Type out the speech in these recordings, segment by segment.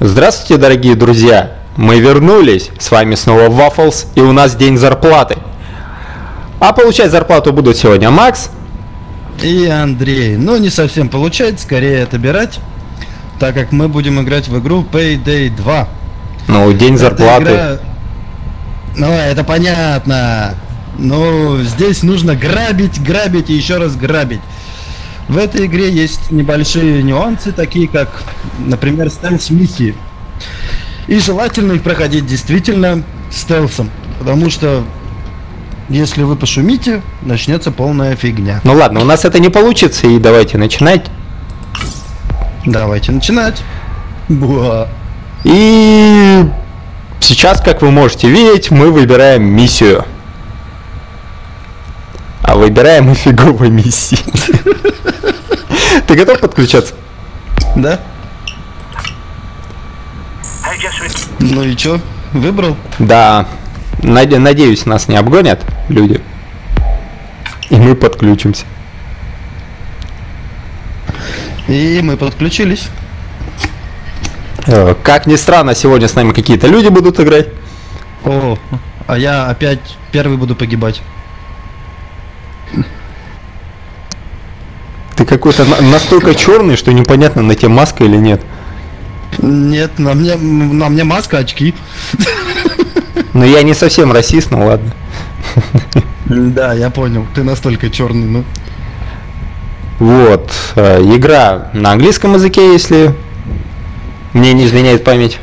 Здравствуйте, дорогие друзья! Мы вернулись, с вами снова Waffles, и у нас день зарплаты. А получать зарплату будут сегодня Макс. И Андрей. Ну, не совсем получать, скорее отобирать, так как мы будем играть в игру Payday 2. Ну, день Эта зарплаты. игра- Ну, это понятно. Но здесь нужно грабить, грабить и еще раз грабить. В этой игре есть небольшие нюансы, такие как, например, стелс-миссии. И желательно их проходить действительно стелсом, потому что если вы пошумите, начнется полная фигня. Ну ладно, у нас это не получится, и давайте начинать. Давайте начинать. Буа. И сейчас, как вы можете видеть, мы выбираем миссию. Выбираем мы фиговые миссии. Ты готов подключаться? Да? Ну и чё? Выбрал? Да. Наде- надеюсь, нас не обгонят люди. И мы подключимся. И мы подключились. Э, Как ни странно, сегодня с нами какие-то люди будут играть. О, а я опять первый буду погибать. Ты какой-то на- настолько черный, что непонятно, на тебе маска или нет. Нет, на мне, на мне маска, очки. Но я не совсем расист, ну ладно. Да, я понял. Ты настолько черный, ну. Вот. э, Игра на английском языке, если мне не изменяет память.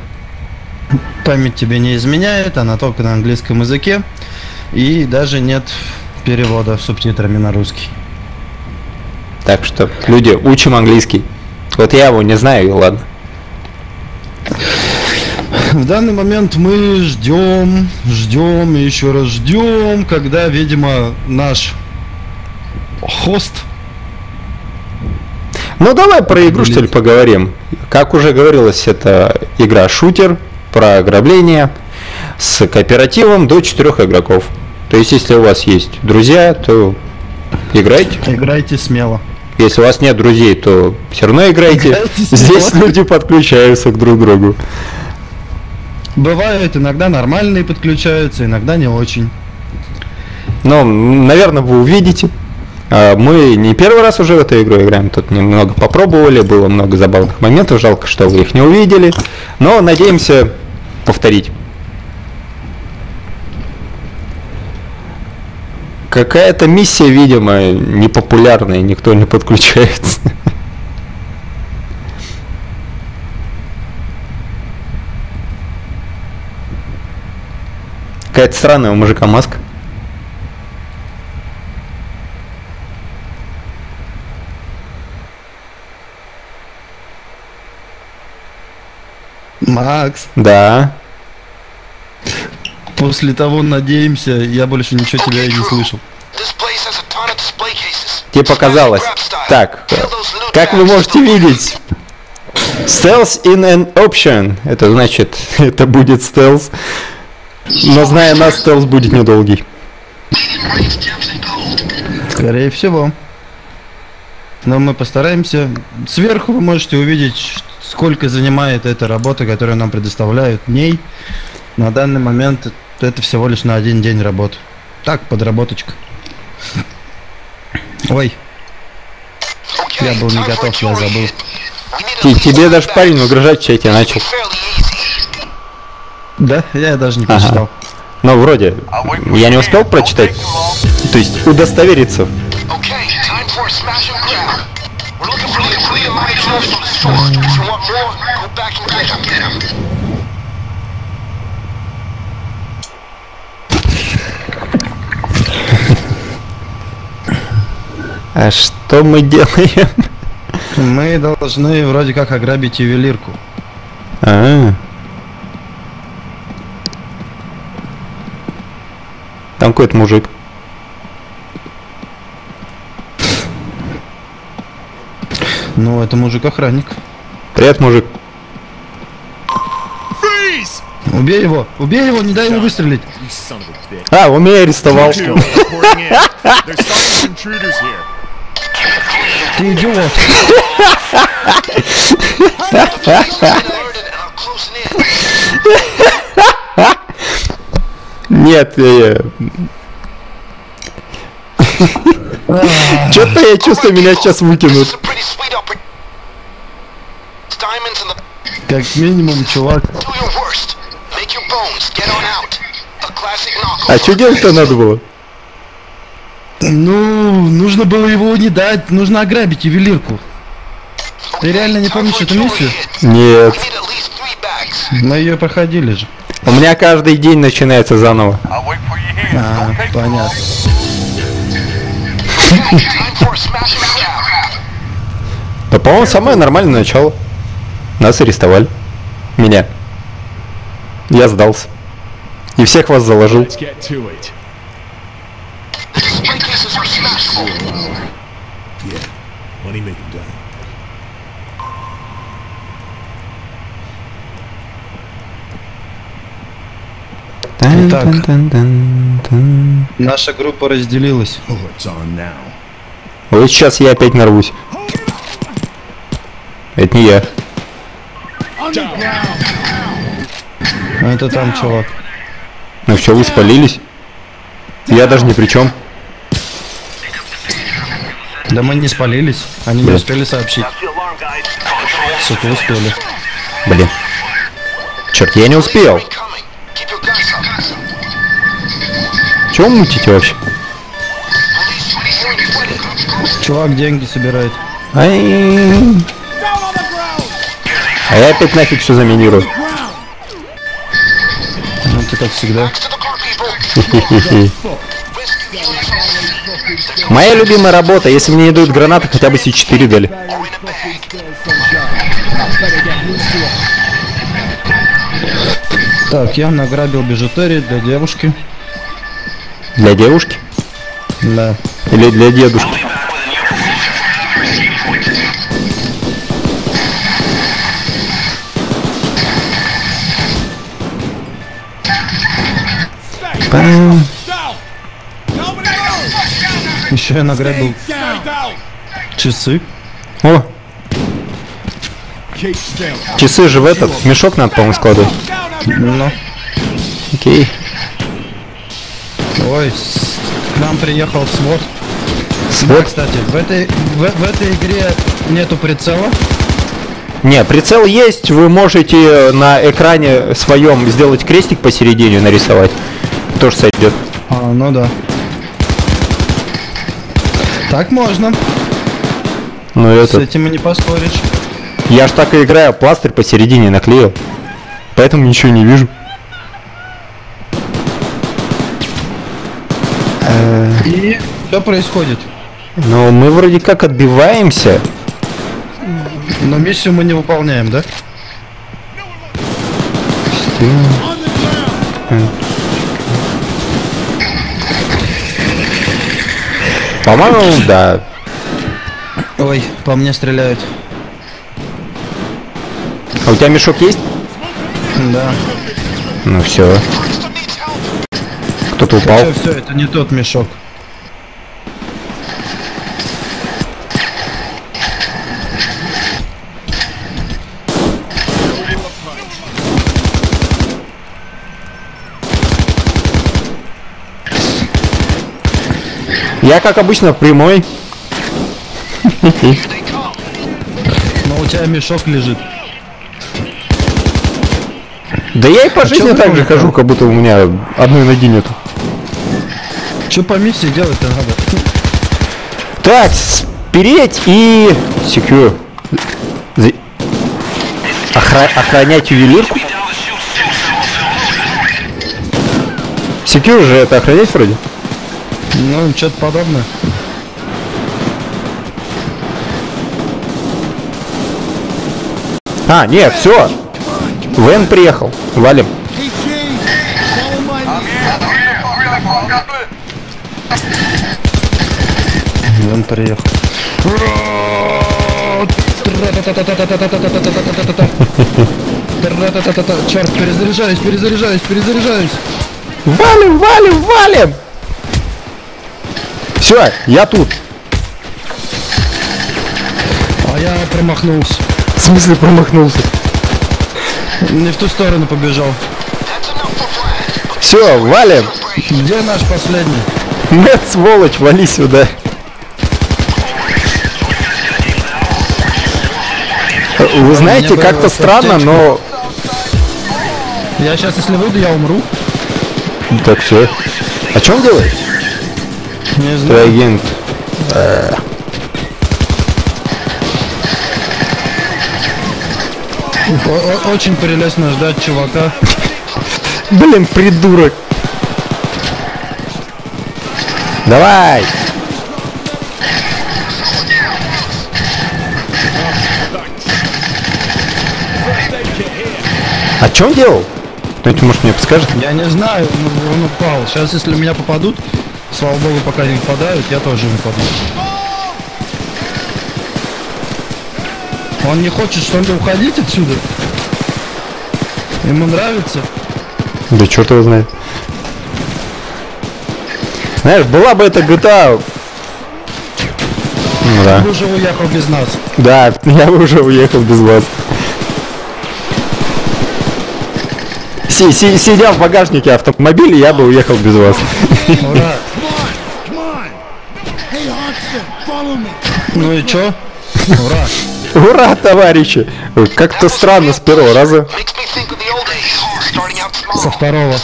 Память тебе не изменяет, она только на английском языке. И даже нет перевода субтитрами на русский. Так что, люди, учим английский. Вот я его не знаю, и ладно. В данный момент мы ждем, ждем и еще раз ждем, когда, видимо, наш хост Ну давай про игру что ли поговорим. Как уже говорилось, это игра-шутер про ограбление с кооперативом до четырех игроков. То есть, если у вас есть друзья, то играйте. играйте смело. Если у вас нет друзей, то все равно играйте. Здесь люди подключаются к друг другу. Бывают иногда нормальные подключаются, иногда не очень. Но, наверное, вы увидите. А, Мы не первый раз уже в эту игру играем, тут немного попробовали, было много забавных моментов, жалко, что вы их не увидели, но надеемся повторить. Какая-то миссия, видимо, непопулярная, никто не подключается. Какая-то странная у мужика маска. Макс, Да. После того, надеемся, я больше ничего тебя и не слышал. Тебе показалось. Так, как вы можете видеть, Stealth in an option. Это значит, это будет стелс. Но зная нас, стелс будет недолгий. Скорее всего. Но мы постараемся. Сверху вы можете увидеть, сколько занимает эта работа, которую нам предоставляют дней. На данный момент это всего лишь на один день работы. Так, подработочка. Ой, Я был не готов, я забыл. Те- тебе даже парень угрожать в чате начал. да, я даже не Ага. прочитал. Но вроде, я не успел прочитать. То есть удостовериться. А что мы делаем? Мы должны вроде как ограбить ювелирку. А. Там какой-то мужик. Ну, это мужик-охранник. Привет, мужик. Freeze! Убей его! Убей его, не дай ему выстрелить! А, он меня арестовал. Ты идиот. Нет, я... Что-то я чувствую, меня сейчас выкинут. Как минимум, чувак. А что делать-то надо было? Ну, нужно было его не дать, нужно ограбить ювелирку. Ты реально не помнишь эту миссию? Нет. Мы ее проходили же. У меня каждый день начинается заново. А, понятно. Smashing stab. Да, по-моему, самое нормальное начало. Нас арестовали. Меня. Я сдался. И всех вас заложил. Money making time. Итак. Тан-тан-тан-тан. Наша группа разделилась. Oh, it's on now. Вот сейчас я опять нарвусь. Это не я. А это там чувак. Ну все, вы спалились. Я даже ни при чем. Да мы не спалились. Они не Блин. успели сообщить. Сука, успели. Блин. Черт, я не успел. Чего вы мутите вообще? Чувак деньги собирает. Ай. А я опять нафиг все заминирую. Ну ты как всегда. Моя любимая работа, если мне не дают гранаты, хотя бы С4 дали. Так, я награбил бижутерии для девушки. Для девушки? Да. Или для дедушки? Пам. Еще я награбил часы. О, часы же в этот в мешок надо, по-моему, складывать. Ну, Окей. ой, с- к нам приехал свод. Да, Свод? кстати, в этой, в, в этой игре нету прицела. Не, прицел есть, вы можете на экране своем сделать крестик посередине нарисовать. Тоже сойдет. А, ну да. Так можно. Ну С это. этим и не поспоришь. Я ж так и играю, пластырь посередине наклеил. Поэтому ничего не вижу. И что происходит? Но мы вроде как отбиваемся. Но миссию мы не выполняем, да? По-моему, да. Ой, по мне стреляют. А у тебя мешок есть? Да. Ну все. Кто-то упал. Все, все, это не тот мешок. Я, как обычно, прямой. Но у тебя мешок лежит. Да я и по жизни чё вы так же хожу, как будто у меня одной ноги нету. Что по миссии делать-то надо? Так, спереть и... Секью. За- Охра- Охранять ювелирку? Секью же это охранять вроде? Ну, что-то подобное. А, нет, все. Вен приехал. Валим. Он приехал. Черт, перезаряжаюсь, перезаряжаюсь, перезаряжаюсь. Валим, валим, валим! Все, я тут. А я промахнулся. В смысле промахнулся? Не в ту сторону побежал. Все, валим. Где наш последний? Нет, сволочь, вали сюда. Вы знаете, как-то странно, но... Я сейчас, если выйду, я умру. Так все. А что он делает? Не знаю. агент. О- о- Очень прелестно ждать чувака. Блин, придурок. Давай. А что он делал? Кто-нибудь, может, мне подскажет? Я не знаю, ну, он упал. Сейчас, если в меня попадут, слава богу, пока не попадают, я тоже не попаду. Он не хочет, что ли, уходить отсюда? Ему нравится? Да черт его знает. Знаешь, была бы это GTA... Ну да. Он уже уехал без нас. Да, я бы уже уехал без вас. Си- си- сидя в багажнике автомобиля, я бы уехал без вас. Ура! Ну и чё? Ура! Ура, товарищи! Как-то странно с первого раза. Со второго.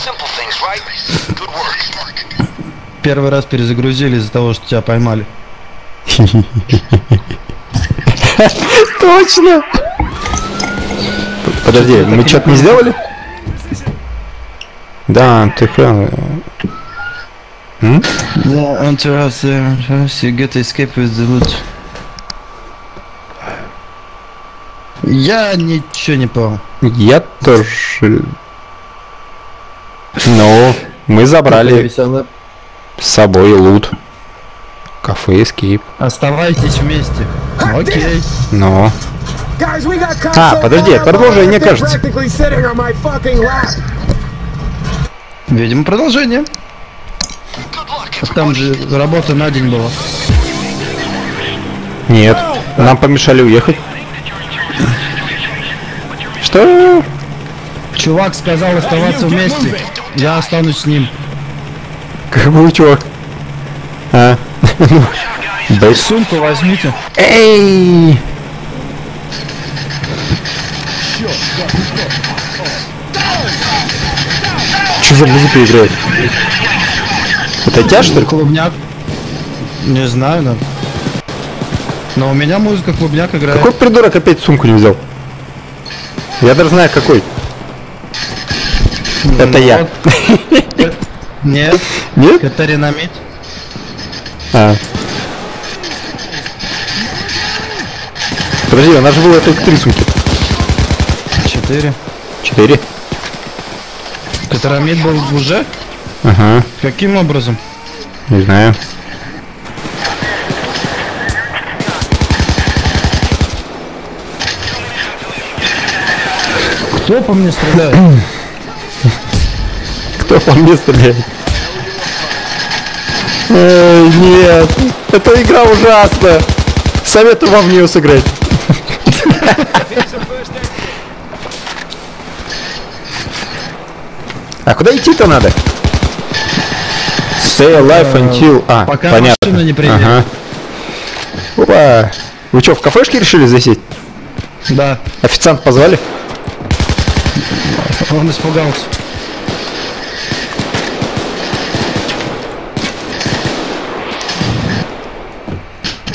Первый раз перезагрузили из-за того, что тебя поймали. Точно! Подожди, мы что-то не сделали? Да, ты хрен. Yeah, on terrace, uh, terrace, you get escape with the loot. Я ничего не понял. Я тоже... Ну, мы забрали с собой лут. Кафе Escape. Оставайтесь вместе. Окей. Но... Cops А, подожди, продолжение, кажется. Видимо, продолжение. Там же работа на день была. Нет, нам помешали уехать. Что? Чувак сказал оставаться вместе. Я останусь с ним. Какой чувак? А? Да Сумку возьмите. Эй! Что за музыка играет? Это тебя что ли? Клубняк. Не знаю, да. Но у меня музыка клубняк играет. Какой придурок опять сумку не взял? Я даже знаю какой. Это я. Нет, Нет? это реномит. А. Подожди, у нас же было только три сумки. Четыре. Четыре. Катарамид был уже? Ага, Каким образом? не знаю. Кто по мне стреляет? Кто по мне стреляет? Эй, нет, эта игра ужасна. Советую вам в нее сыграть. А куда идти-то надо? Stay alive until... А, пока понятно. машина не приедет. Ага. Опа. Вы что, в кафешке решили засесть? Да, Официант позвали? Он испугался.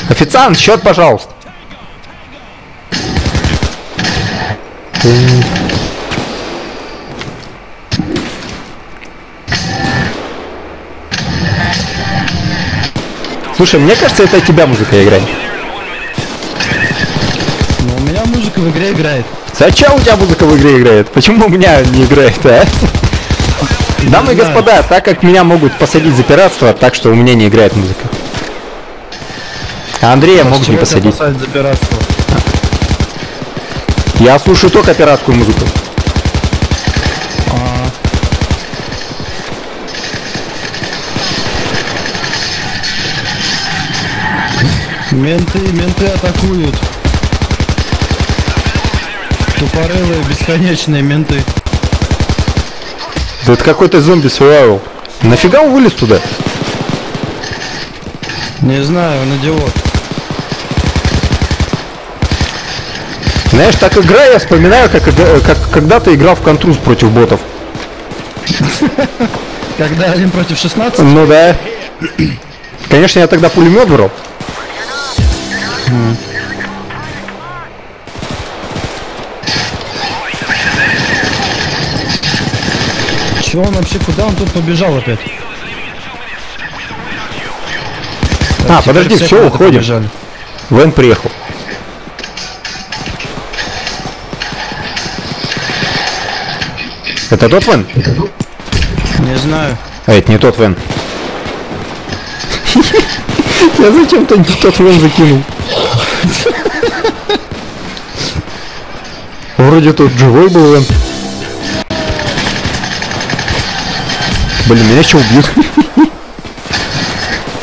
Официант, счет, пожалуйста. Слушай, мне кажется, это тебя музыка играет. Но у меня музыка в игре играет. Зачем у тебя музыка в игре играет? Почему у меня не играет, а? Дамы и господа, так как меня могут посадить за пиратство, так что у меня не играет музыка. А Андрея могут не посадить. за пиратство? Я слушаю только пиратскую музыку. А, Менты, менты атакуют. Тупорылые, бесконечные менты. Да это какой-то зомби survival. Нафига он вылез туда? Не знаю, он идиот. Знаешь, так игра, я вспоминаю, как, как когда-то играл в контруз против ботов. Когда один против 16, Ну да. Конечно, я тогда пулемет брал. Чего он вообще, куда он тут побежал опять? А, Теперь подожди, все уходим. побежали. Вен приехал. Это тот Вен? Не знаю. А это не тот Вен. Я зачем-то не тот Вен закинул. Вроде тут живой был Вен. Блин, меня еще убьют.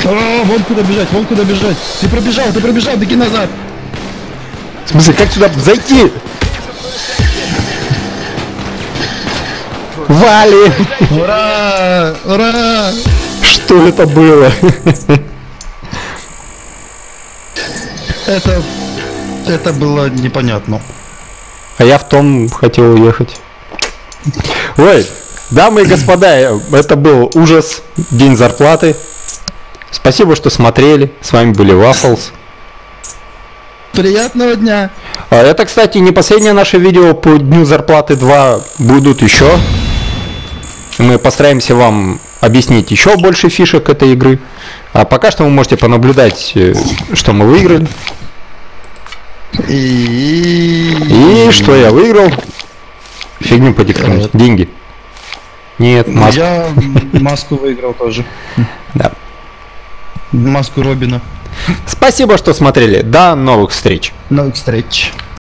А, вон куда бежать, вон куда бежать. Ты пробежал, ты пробежал, беги назад. В смысле, как сюда зайти? Вали! Ура! Ура! Что это было? Это... Это было непонятно. А я в том хотел уехать. Ой, дамы и господа, это был ужас, день зарплаты. Спасибо, что смотрели. С вами были Waffles. Приятного дня! А Это, кстати, не последнее наше видео по Дню зарплаты 2. Будут еще. Мы постараемся вам объяснить еще больше фишек этой игры. А пока что вы можете понаблюдать, э, что мы выиграли. И... И что я выиграл? Фигню подиктовать. Деньги. Нет, Ну, маску. Я маску выиграл тоже. Да. Маску Робина. Спасибо, что смотрели. До новых встреч. Новых встреч.